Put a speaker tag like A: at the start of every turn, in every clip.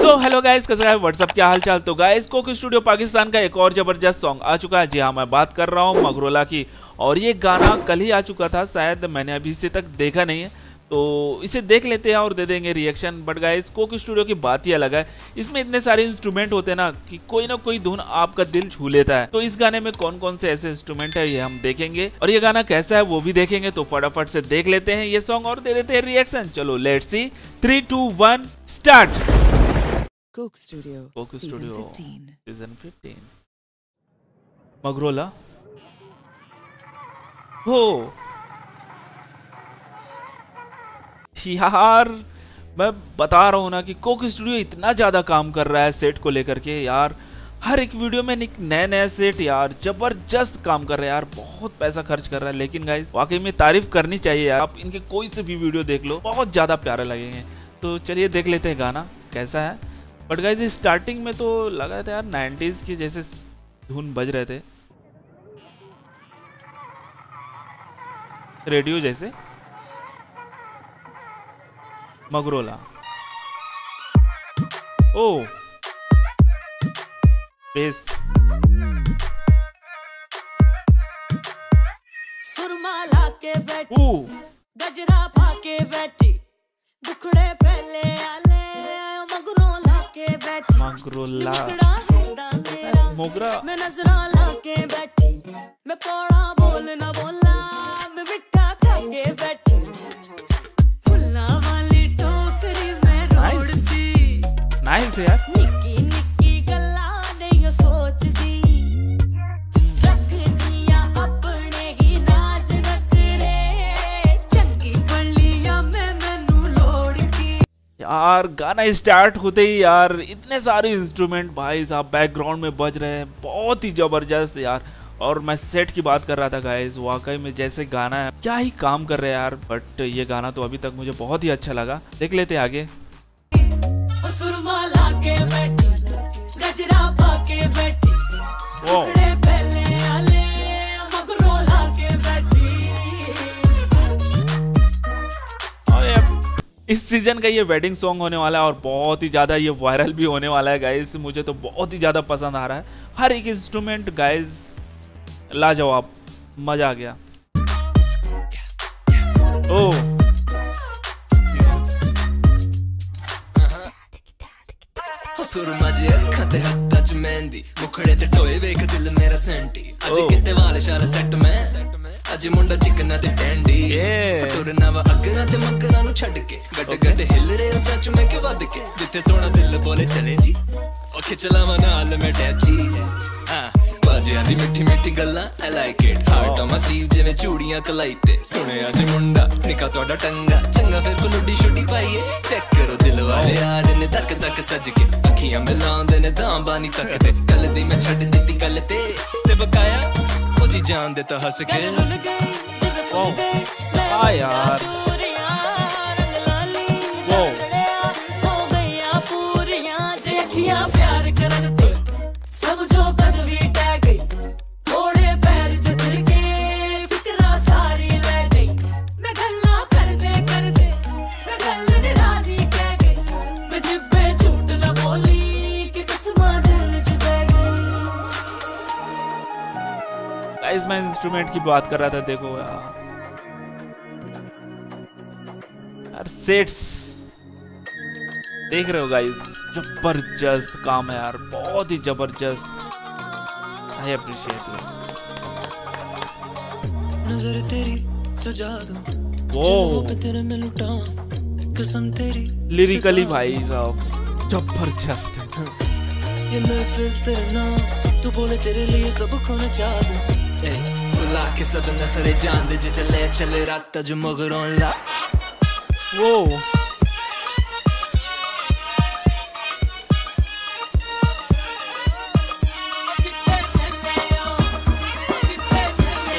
A: So hello guys कैसे है? WhatsApp क्या हाल चाल तो गाइस कोक स्टूडियो पाकिस्तान का एक और ज़बरदस्त सॉन्ग आ चुका है। जी हाँ मैं बात कर रहा हूँ मगरोला की। और ये गाना कल ही आ चुका था, शायद मैंने अभी से तक देखा नहीं है। तो इसे देख लेते हैं और दे देंगे reaction but guys Coke Studio की बात ही अलग है। इसमें इतने सारे इंस्ट्रूमेंट होते हैं ना कि कोई ना कोई धुन आपका दिल छू लेता है। तो इस गाने में कौन कौन से ऐसे इंस्ट्रूमेंट है, ये हम देखेंगे। और ये गाना कैसा है, वो भी देखेंगे। तो फटाफट से देख लेते हैं ये सॉन्ग और दे देते हैं रिएक्शन चलो let see three two one start
B: Coke Studio.
A: Coke
B: Season 15.
A: Season 15 मगरोला हो यार मैं बता रहा हूँ ना कि कोक स्टूडियो इतना ज़्यादा काम कर रहा है सेट को लेकर के यार। हर एक वीडियो में नए नए सेट यार ज़बरदस्त काम कर रहे हैं यार। बहुत पैसा खर्च कर रहा है लेकिन गाइस वाकई में तारीफ़ करनी चाहिए यार। आप इनके कोई से भी वीडियो देख लो बहुत ज़्यादा प्यारे लगेंगे। तो चलिए देख लेते हैं गाना कैसा है? बट गाइस स्टार्टिंग में तो लगा था यार 90s की जैसे धुन बज रहे थे। रेडियो जैसे। मगरोला। ओ। बेस
C: सुरमा लाके बैठी। गजरा पाके बैठी। दुखड़े पहले आले। लाके बैठी।
A: मगरोला।
C: मुखड़ा हैदा मेरा।
A: मोगरा।
C: मैं नजरा लाके बैठी। मैं पौड़ा बोल ना बोला। मैं मिठा खाके बैठी। फुल्ला वाली टोकरी में
A: Nice.
C: रोड़ती।
A: नाइस यार। यार गाना स्टार्ट होते ही यार इतने सारे इंस्ट्रूमेंट भाई साहब बैकग्राउंड में बज रहे हैं बहुत ही ज़बरदस्त यार। और मैं सेट की बात कर रहा था गाइज़ वाकई में जैसे गाना है क्या ही काम कर रहे हैं यार। बट ये गाना तो अभी तक मुझे बहुत ही अच्छा लगा। देख लेते हैं आगे।
C: सुरमा
A: इस सीजन का ये वेडिंग सॉन्ग होने वाला है और बहुत ही ज़्यादा ये वायरल भी होने वाला है गाइस मुझे तो बहुत ही ज़्यादा पसंद आ रहा है हर एक इंस्ट्रूमेंट गाइस लाजवाब मज़ा आ गया ओ
D: ਸੁਰਮਾ ਜੇ ਅੱਖਾਂ ਤੇ ਹੱਥਾਂ ਚ ਮਹਿੰਦੀ ਮੁਖੜੇ ਤੇ ਟੋਏ ਵੇਖ ਦਿਲ ਮੇਰਾ ਸੈਂਟੀ ਅੱਜ
A: ਓ।
D: ਕਿਤੇ ਵਾਲ ਸ਼ਾਰ ਸੈੱਟ ਮੈਂ ਅੱਜ ਮੁੰਡਾ ਚਿਕਨਾ ਤੇ ਟੈਂਡੀ।
A: ਏ।
D: ਤੁਰਨਾ ਵਾ ਅੱਗਰਾਂ ਤੇ ਮੱਗਰਾਂ ਨੂੰ ਛੱਡ ਕੇ। ਗੱਡ ਗੱਡ ਹਿੱਲ ਰਹੇ ਚਾਚ ਮੈਂ ਕਿ ਵੱਧ ਕੇ। ਜਿੱਥੇ ਸੋਹਣਾ ਦਿਲ ਬੋਲੇ ਚਲੇ ਜੀ। ਉਹ ਖਿਚਲਾਵਾਂ ਨਾਲ ਮੈਂ ਟੈਚੀ ਹਾਂ ਬਾਜਿਆਂ ਦੀ ਮਿੱਠੀ ਮਿੱਠੀ ਗੱਲਾਂ I like it heart my sleeve ਜਿਵੇਂ ਚੂੜੀਆਂ ਕਲਾਈ ਤੇ। ਸੁਣਿਆ ਅੱਜ ਮੁੰਡਾ ਨਿਕਾ ਤੁਹਾਡਾ ਟੰਗਾ। ਚੰਗਾ ਫਿਰ ਬਲੂਡੀ ਛੁੱਟੀ ਪਾਈਏ। ਚੈੱਕ ਕਰੋ ਦਿਲ ਵਾਲੇ ਆ ਰਹੇ ਨੇ ਤੱਕ ਤੱਕ ਸੱਜ ਕੇ। ਅੱਖੀਆਂ ਮਿਲਾਉਂਦੇ ਨੇ ਦਾਂਬਾ ਨਹੀਂ ਤੱਕਦੇ। ਕੱਲ ਦੀ ਮੈਂ ਛੱਡ ਦਿੱਤੀ ਗੱਲ ਤੇ। ਤੇ ਬਕਾਇਆ ਉਹ ਜੀ ਜਾਣਦੇ ਤਾਂ ਹੱਸ ਕੇ
C: ਦਿਲ ਰੁੱਲ ਗਈ ਜਿਵੇਂ
A: ਵਾਹ।
C: ਖੁੱਲ ਗਈ ਮੈਂ
A: ਆ ਯਾਰ।
C: ਚੂਰੀਆਂ ਰੰਗ ਲਾਲੀ
A: मैं इंस्ट्रूमेंट की बात कर रहा था देखो यार सेट्स देख रहे हो गाइस ज़बरदस्त काम है यार बहुत ही ज़बरदस्त। आई अप्रिशिएट यू
D: नज़र तेरी सजा दो
A: लिरिकली भाई साहब ज़बरदस्त। हाँ।
D: ये मैं फिर तेरे नाम तू बोले तेरे लिए सब खोना चाह। दूँ के सब नखरे जान दे जिते ले चले रात जो मगरों ला
A: वो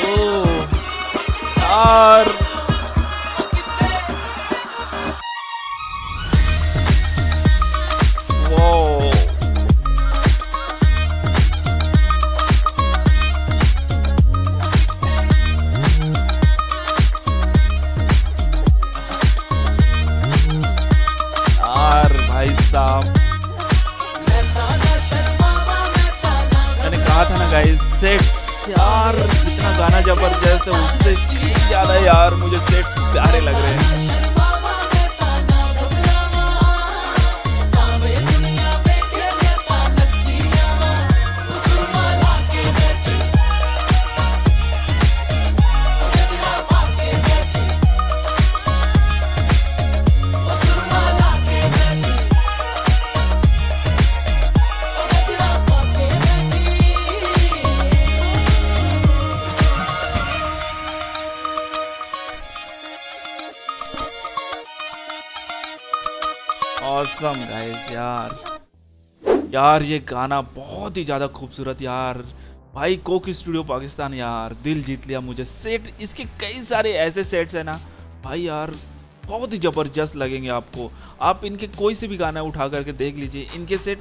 A: ओ यार भाई साहब। मैंने कहा था ना गाइस सेट्स यार, जितना गाना ज़बरदस्त है, उससे ज़्यादा यार मुझे सेट्स ऑसम गाइस यार। यार, ये गाना बहुत ही ज़्यादा खूबसूरत यार। भाई, कोक स्टूडियो पाकिस्तान यार, दिल जीत लिया मुझे। सेट इसके कई सारे ऐसे सेट्स हैं ना। भाई यार, बहुत ही ज़बरदस्त लगेंगे आपको। आप इनके कोई से भी गाना उठा करके देख लीजिए। इनके सेट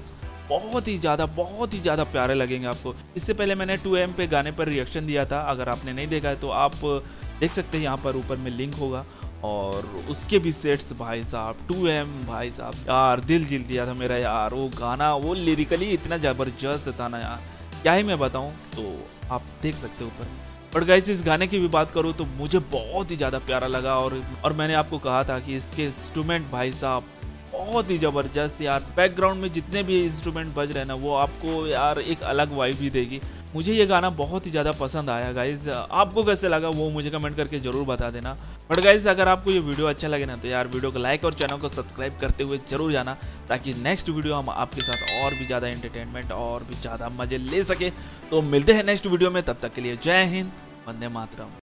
A: बहुत ही ज़्यादा, बहुत ही ज़्यादा प्यारे लगेंगे आपको। इससे पहले मैंने 2M पे गाने पर रिएक्शन दिया था। अगर आपने नहीं देखा है तो आप देख सकते हैं, यहाँ पर ऊपर में लिंक होगा। और उसके भी सेट्स भाई साहब टू एम भाई साहब, यार दिल जीत दिया था मेरा यार, वो गाना, वो लिरिकली इतना ज़बरदस्त था ना यार। क्या ही मैं बताऊँ तो आप देख सकते हो ऊपर। बट गाइस इस गाने की भी बात करूँ तो मुझे बहुत ही ज़्यादा प्यारा लगा और और मैंने आपको कहा था कि इसके इंस्ट्रूमेंट भाई साहब बहुत ही ज़बरदस्त यार। बैकग्राउंड में जितने भी इंस्ट्रूमेंट बज रहे हैं ना, वो आपको यार एक अलग वाइब भी देगी। मुझे ये गाना बहुत ही ज़्यादा पसंद आया गाइज़ आपको कैसे लगा वो मुझे कमेंट करके ज़रूर बता देना। बट गाइज़ अगर आपको ये वीडियो अच्छा लगे ना तो यार वीडियो को लाइक और चैनल को सब्सक्राइब करते हुए ज़रूर जाना, ताकि नेक्स्ट वीडियो हम आपके साथ और भी ज़्यादा इंटरटेनमेंट और भी ज़्यादा मज़े ले सके। तो मिलते हैं नेक्स्ट वीडियो में, तब तक के लिए जय हिंद, वंदे मातरम।